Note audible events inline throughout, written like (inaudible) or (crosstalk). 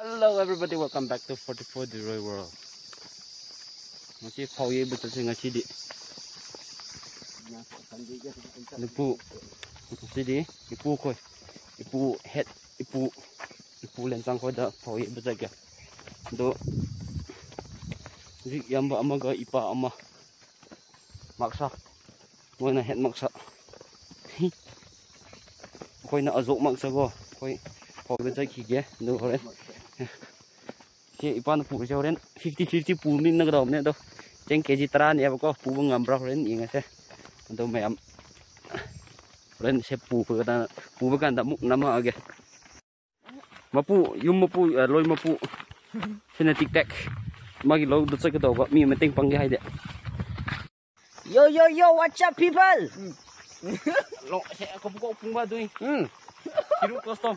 Hello everybody, welcome back to 44 The Roy World. Ngasi phau ye bu tsi ngasi di. Ipu ngasi di ipu khoi. Ipu head ipu ipu len sang khoi da phau ye bu tsa kya. Do zik yamba ama ga ipa ama. Maksa. na head maksa. Khoi na azok maksa go. Khoi phau bu tsa ki ge. Do Yo yo yo what's up people? Lo saya kok buka pung badui. Hmm. Kiru custom.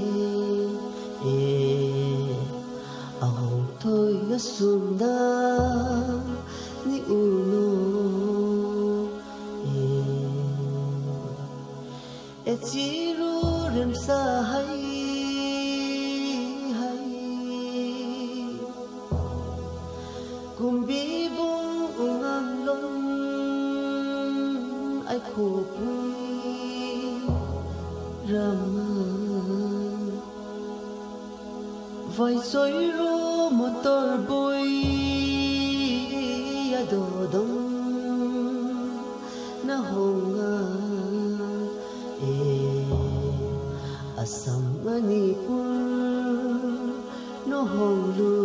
sunda ni uno. Eh, e e chiru rem sa hay hay kumbi bung ungang long ai khổ pui rama. Vai soi ro motor boy ya do dong na honga e asam manipur no honglu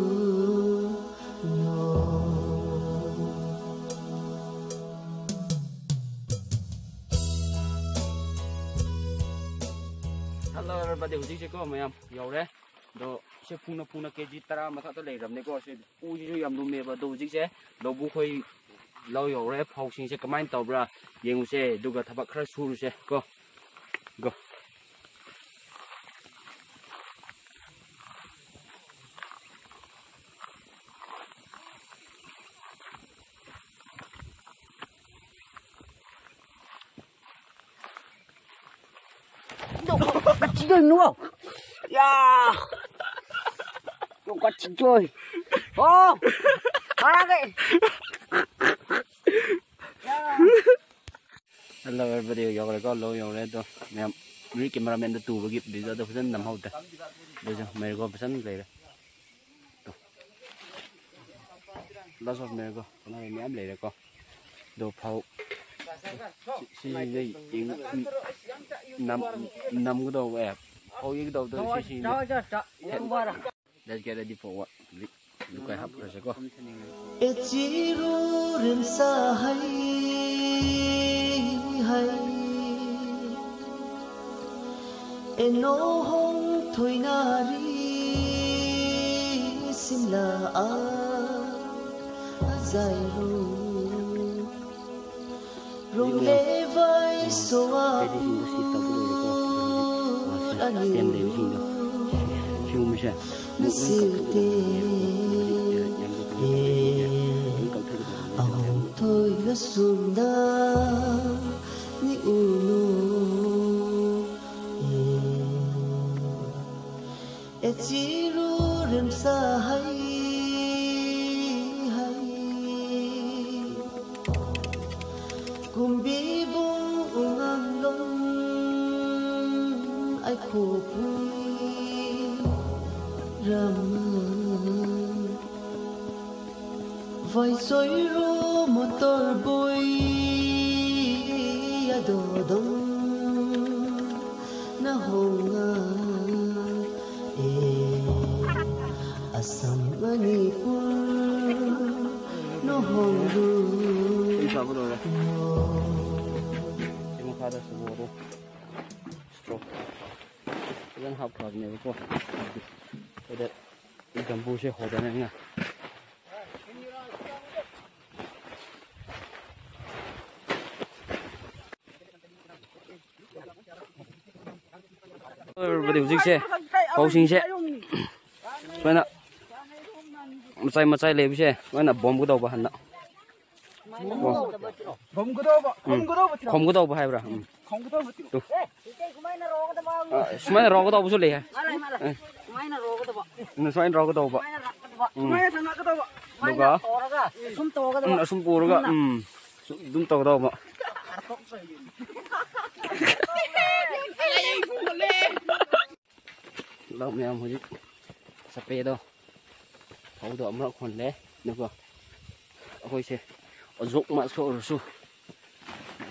Hello everybody, hujik se ko mayam से पुन के जी तरह मथा तो लेरमने को से पुजी जो यमदु मेब दो जिक से लोबु खई लो योरे फौसिंग से कमाइन तोब्रा येंगु खरा सुरु गो गो Yeah. Chơi đúng không? Ya. Tôi bắt chị chơi. Ô. Ra cái. Hello everybody, yaure ko lo yaure to mayam mi cameraman da tu ba gip bi da do phasan nam hau ta. Do jo mere ko phasan le ra. To. Lots of mere ko na me am le ra ko. Do phau si in năm năm cái đầu ép hầu cái đầu tôi si si Let's get ready for what lúc cái hấp rồi sẽ có e chỉ ru rin sa hay hay e no hong thôi na ri sim a zairu rung rong lê vai so a cái đi xin tao cái đồ có ani tiền vai soi ro motor boy ya do dong na honga e asam manipur no honglu sao cái đồ này em không ra được số bộ stroke ꯐꯖꯅ ꯍꯥꯞꯈ꯭ꯔꯕꯅꯦꯕꯀꯣ ꯍꯥꯏꯗꯤ ꯑꯩꯈꯣꯏꯗ ꯒꯝꯕꯨꯁꯦ ꯍꯣꯗꯅꯉꯥꯏ everybody ꯍꯧꯖꯤꯛꯁꯦ ꯐꯧꯁꯤꯡꯁꯦ ꯁꯨꯃꯥꯏꯅ ꯃꯆꯥꯏ ꯃꯆꯥꯏ ꯂꯩꯕꯁꯦ ꯁꯨꯃꯥꯏꯅ ꯕꯣꯝꯒꯗꯧꯕ ꯍꯟꯅ ꯕꯝꯒꯗꯧꯕ ꯈꯣꯝꯒꯗꯧꯕ ꯇꯤꯔꯣ ꯈꯣꯝꯒꯗꯧꯕ ꯍꯥꯏꯕ꯭ꯔꯥ ꯎꯝ ꯈꯣꯝꯒꯗꯧꯕ ꯇꯤꯔꯣ kumain na rogo daba. ꯑ, ꯁꯨꯃꯥꯏꯅ ꯔꯧꯒꯗꯧꯕꯁꯨ ꯂꯩ ꯍꯥꯏ Malay malay. Kumain na rogo daba. ꯁꯨꯃꯥꯏꯅ ꯔꯧꯒꯗꯧꯕ Kumain na rogo daba. ꯁꯨꯃꯥꯏꯅ ꯊꯪꯉꯛꯀꯗꯧꯕ ꯑꯗꯨꯒ Toraga. Sum toga ꯎꯝ, daba. ꯑꯁꯨꯝ ꯄꯨꯔꯒ ꯎꯝ ꯁꯨꯝ ꯑꯗꯨꯝ ꯇꯧꯒꯗꯧꯕ ꯂꯧ ꯃꯌꯥꯝ ꯍꯧꯖꯤꯛ ꯆꯠꯄꯦꯗꯣ ꯐꯧꯗꯣ ꯑꯃꯔꯛ ꯍꯣꯜꯂꯦ ꯑꯗꯨꯒ ꯑꯩꯈꯣꯏꯁꯦ ꯑꯖꯣꯛ ꯃꯛꯁꯨ ꯑꯣꯏꯔꯁꯨ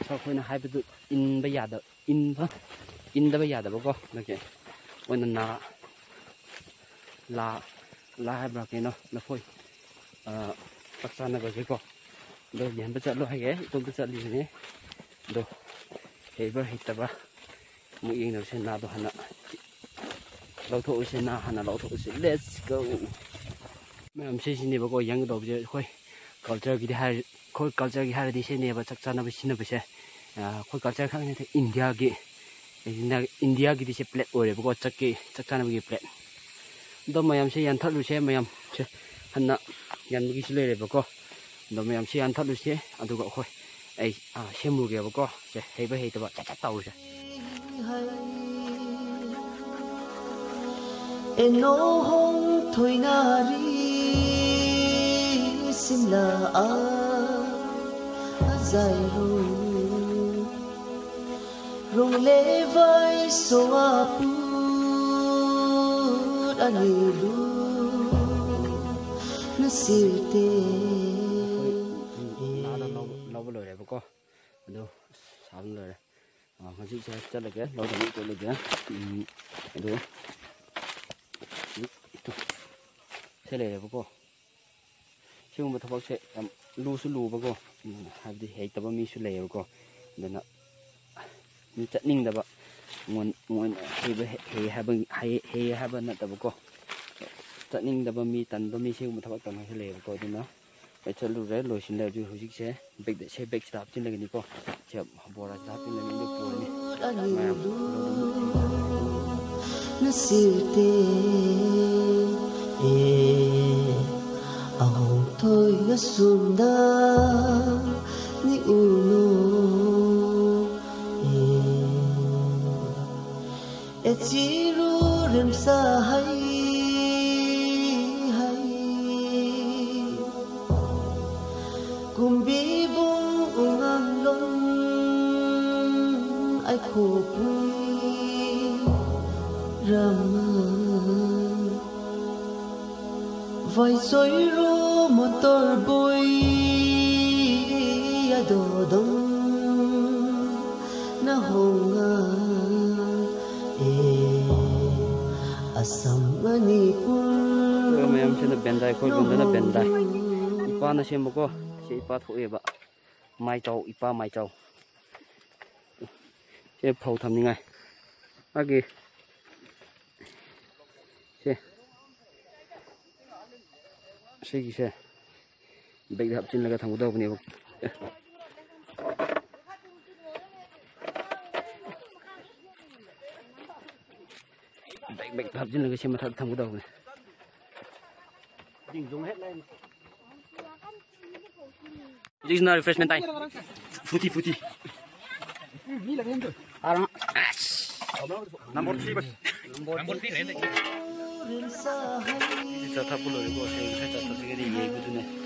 ꯑꯩꯈꯣꯏꯅ ꯍꯥꯏꯕꯗꯨ ꯏꯟꯕ ꯌꯥꯗ ꯏꯟꯕ ꯏꯟꯗꯕ ꯌꯥꯗꯕꯀꯣ ꯑꯗꯨꯒꯤ ꯃꯣꯏꯅ ꯅꯥ ꯂꯥ ꯂꯥ ꯍꯥꯏꯕ꯭ꯔꯥ ꯀꯩꯅꯣ ꯂꯐꯣꯏ ꯑꯥ, ꯆꯥꯛ ꯆꯥꯅꯕꯁꯦꯀꯣ ꯑꯗꯣ ꯌꯦꯟꯕ ꯆꯠꯂꯣ ꯍꯥꯏꯌꯦ ꯏꯇꯣꯝꯇ ꯆꯠꯂꯤꯕꯅꯦ ꯑꯗꯣ ꯍꯩꯕ꯭ꯔꯥ ꯍꯩꯇꯕ꯭ꯔꯥ ꯑꯃꯨꯛ ꯌꯦꯡꯅꯔꯁꯦ ꯅꯥꯗꯣ ꯍꯥꯟꯅ ꯂꯧꯊꯣꯛꯎꯁꯦ ꯅꯥ ꯍꯥꯟꯅ ꯂꯧꯊꯣꯛꯎꯁꯦ ꯂꯦꯠꯁ ꯒꯣ ꯃꯌꯥꯝ ꯁꯤꯁꯤꯅꯦꯕꯀꯣ ꯌꯦꯡꯒꯗꯧꯕꯁꯦ ꯑꯩꯈꯣꯏ ꯀꯜꯆꯔꯒꯤꯗꯤ ꯍꯥꯏꯔ khôi culture hai đi xem nè và chắc chắn là xin là bây giờ khôi culture khác như thế India gì na India gì thì sẽ plate rồi bây giờ chắc cái chắc chắn là cái plate đó mà em sẽ ăn thắt luôn xem mà em sẽ hắn nè ăn cái gì lấy bây giờ đó mà em sẽ ăn thắt luôn xem ăn được khôi ấy à xem mua cái bây giờ sẽ hay bây hay tao chắc chắc tàu rồi eno hong thoi nari sim la ai dài hùng rung lê vai số áp đã nhiều lúc nó siêu tê lâu bao cho cho được cái lâu rồi cho được cái đúng thế này đấy ꯁꯤꯒꯨꯝꯕ ꯊꯕꯛꯁꯦ ꯌꯥꯝ ꯂꯨꯁꯨ ꯂꯨꯕꯀꯣ ꯎꯝ, ꯍꯥꯏꯕꯗꯤ ꯍꯩꯇꯕ ꯃꯤꯁꯨ ꯂꯩꯌꯦꯕꯀꯣ ꯑꯗꯨꯅ ꯃꯤ ꯆꯠꯅꯤꯡꯗꯕ ꯃꯣꯏ ꯃꯣꯏꯅ ꯍꯩꯕ ꯍꯩ ꯍꯥꯏꯕ ꯍꯩ ꯍꯩ ꯍꯥꯏꯕ ꯅꯠꯇꯕꯀꯣ ꯆꯠꯅꯤꯡꯗꯕ ꯃꯤ ꯇꯟꯕ ꯃꯤ ꯁꯤꯒꯨꯝꯕ ꯊꯕꯛ ꯇꯧꯅꯁꯨ ꯂꯩꯌꯦꯕꯀꯣ ꯑꯗꯨꯅ ꯑꯩ ꯆꯠꯂꯨꯔꯦ ꯂꯣꯏꯁꯤꯜꯂꯦ ꯑꯗꯨ ꯍꯧꯖꯤꯛꯁꯦ ꯕꯦꯒꯗ ꯁꯦ ꯕꯦꯒꯁꯤꯗ ꯍꯥꯞꯆꯤꯜꯂꯒꯅꯤꯀꯣ ꯁꯦ ꯕꯣꯔꯥꯁꯤꯗ ꯍꯥꯞꯆꯤꯜꯂꯒꯅꯤ ꯑꯗꯨ ꯄꯨꯔꯅꯤ 터이었습니다 니 울로 에지로 렘사하이 하이 꿈비봉 응안론 아이코 부이 라마 vai soi rô তোর বই দোদম না হোগা এ আসাম মণিপুর ম্যাম সে বেন্দাই কই বেন্দা বেন্দাই ইপা না সেম কো সে ইপা থোয়ে বা mai trâu ipa mai trâu sẽ phâu thầm như ngay bác kì sẽ sẽ gì 맥이 합질나게 당구다 보니 맥 맥 합질나게 xem thật 당구다 보니 dình dùng hết lên This is not refreshment time. Fruity, fruity. À, đó. Number three, boss. Number three, đấy. Giờ thắp cái lửa của sẽ phải chặt cái gì vậy của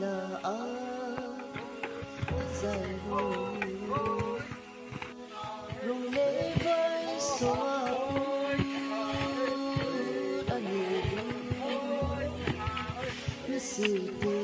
la a zai ru rong le vai so a pu ani lu na si te e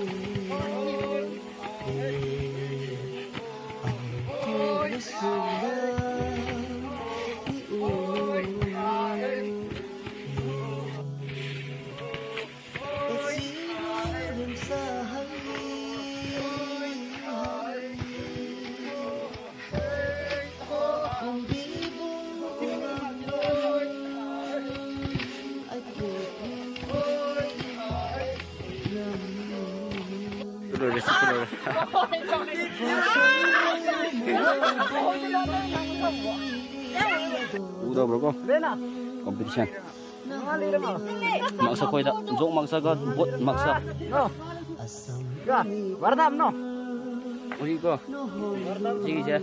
Udah bro ko. Competition. Maksa ko ida. Zong maksa ka bot maksa. Vardam no. Ui ko. Sige siya.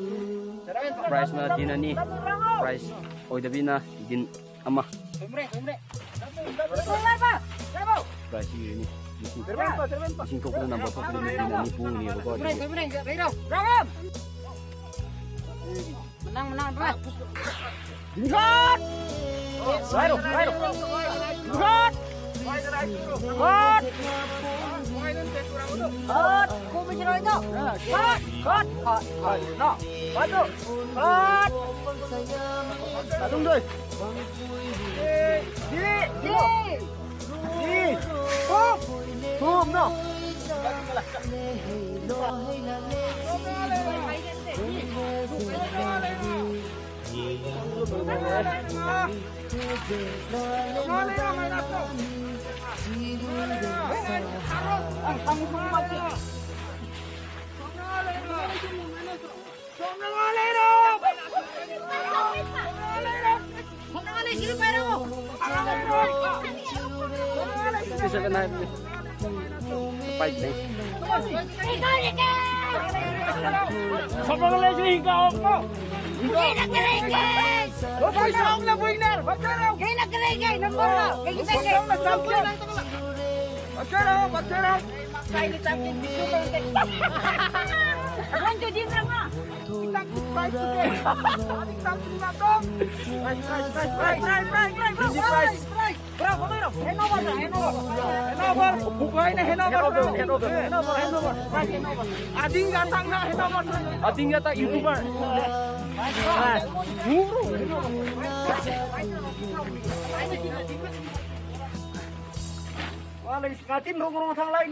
Price na din ni. Price. Oy dabi na din ama. Price yun ni. Ising ko ko na ba ko din ni po ni ko. Vardam. Menang menang berat. Lihat. Baru baru. Lihat. Hot. Hot. Kau bicara itu. Hot. Hot. Hot. Hot. No. Batu. Hot đi ô thu hôm đó Hãy subscribe cho kênh Ghiền Mì Gõ Để không bỏ lỡ những video hấp dẫn seven hundred. Five days. Sobrang lagi hingga ako. Hindi nagkarigay! Huwag sa akong na winner! Huwag ka raw! Hindi nagkarigay! Number raw! Huwag sa akong na champion! Huwag ka raw! Huwag ka raw! Silent champion! Dito ka rin! Ranjo, di mo nga! Kita price today! Ating champion na to! Price, price, price! Price, price, price! Price, price! Bravo, Romero. Hanover, Hanover. Hanover. Bukain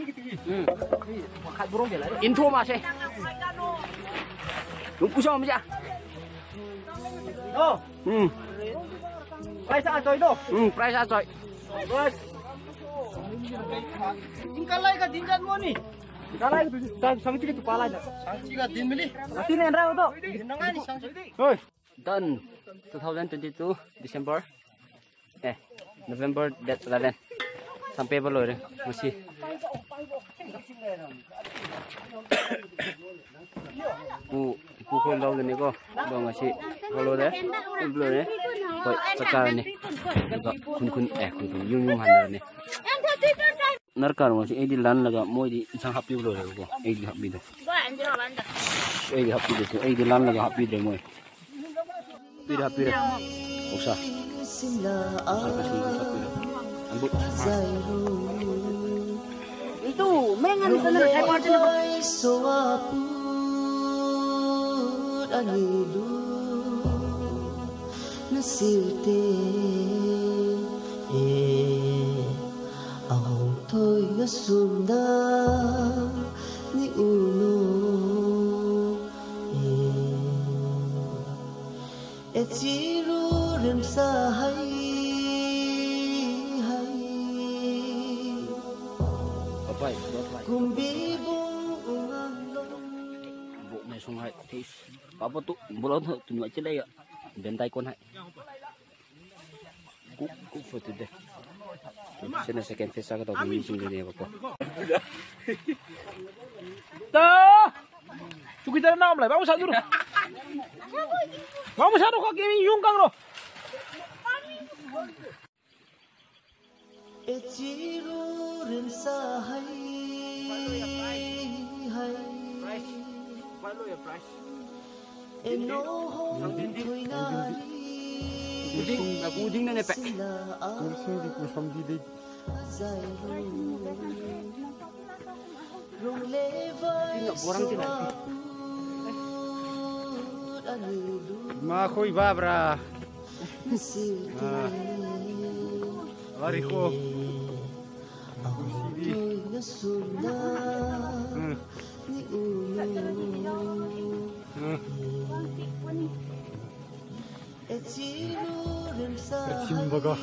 gitu. Hmm. Makat. Intro masih. Hmm. Price acoy tu. Hmm, price acoy. Bos. Tingkalai ka dinjan mo ni. Tingkalai ka dinjan pala na. Sang tiga din mili. Mati ni Andra to. Dinangan ni sang tiga. Done. 2022 December. Eh, November that 11. Sampai balo rin. Masih. Bu, bu ko law ni ko. Ba ngasi. Hello there. Blue eh. Koy, sakala ne. Kun kun eh kun kun yung yung handar ne. Narkar mo si lan laga mo di isang happy bro laga ko. Edi happy do. Edi happy do. Lan laga happy do mo. Pira pira. Usa. Usa Itu, mengan ka na kay Nasirte eh ahong toy gasunda ni uno eh et siru rem sa hai hai Apa? Apa? kumbibong ungalong bộ này xong hai thì có một tụ một lần thôi tụi nó trên đây ạ đến tay con hai cúc cúc phải từ đây trên này second face cái đầu mình chung đây này bà Ta. Cuki tara na omlay. Bawo sa duro. Bawo sa do ka kimi yung kang ro. et siru rem sa hai hai eno hong thui na uding aku uding na nepek sila a di 아침 먹어.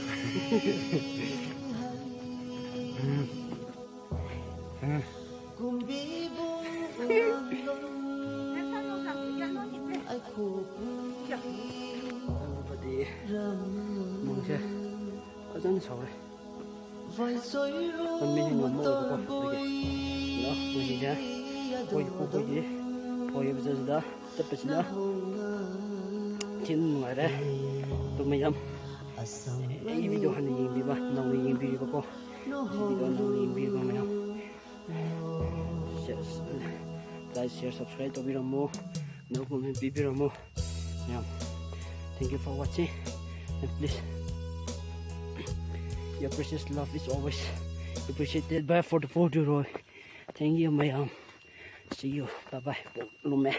mừng chưa có rất xấu này con mình nó mơ của con đó của gì nhá của của gì của gì bây giờ đó tập bây giờ 진 like share subscribe to biro mo no comment bibiro mo yeah thank you for watching. And please (clears throat) your precious love is always appreciated by 44 euro thank you my um see you. Bye bye lume.